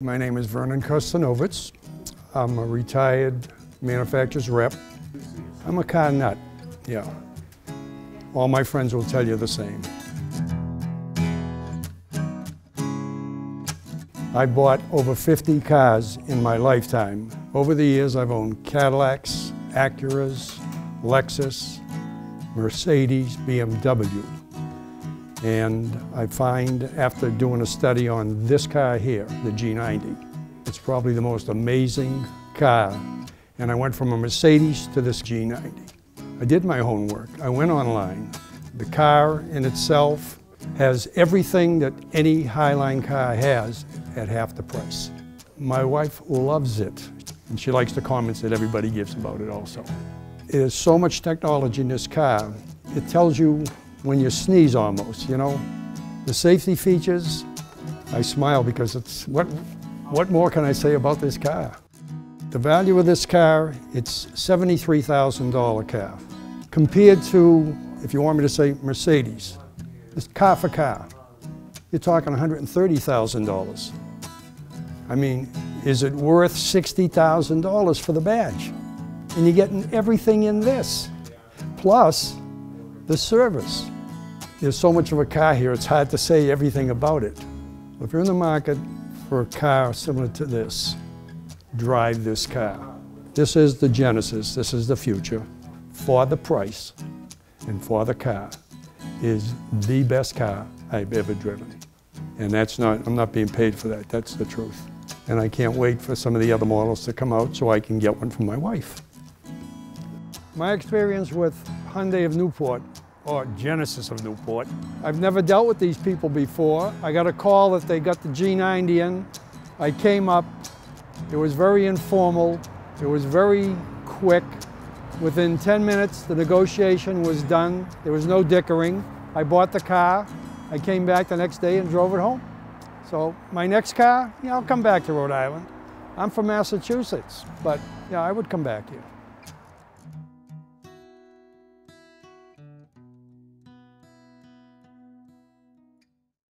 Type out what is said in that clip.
My name is Vernon Kostanovitz. I'm a retired manufacturer's rep. I'm a car nut, yeah. All my friends will tell you the same. I bought over 50 cars in my lifetime. Over the years, I've owned Cadillacs, Acuras, Lexus, Mercedes, BMW. And I find after doing a study on this car here, the G90, it's probably the most amazing car. And I went from a Mercedes to this G90. I did my homework. I went online. The car in itself has everything that any Highline car has at half the price. My wife loves it, and she likes the comments that everybody gives about it also. There's so much technology in this car. It tells you when you sneeze almost, you know. The safety features, I smile because it's, what, what more can I say about this car? The value of this car, it's $73,000 car. Compared to, if you want me to say Mercedes, it's car for car. You're talking $130,000. I mean, is it worth $60,000 for the badge? And you're getting everything in this. Plus, the service. There's so much of a car here, it's hard to say everything about it. If you're in the market for a car similar to this, drive this car. This is the Genesis, this is the future. For the price and for the car is the best car I've ever driven. And that's not, I'm not being paid for that, that's the truth. And I can't wait for some of the other models to come out so I can get one for my wife. My experience with Hyundai of Newport, or Genesis of Newport, I've never dealt with these people before. I got a call that they got the G90 in. I came up. It was very informal. It was very quick. Within 10 minutes, the negotiation was done. There was no dickering. I bought the car. I came back the next day and drove it home. So my next car, yeah, I'll come back to Rhode Island. I'm from Massachusetts, but yeah, I would come back here.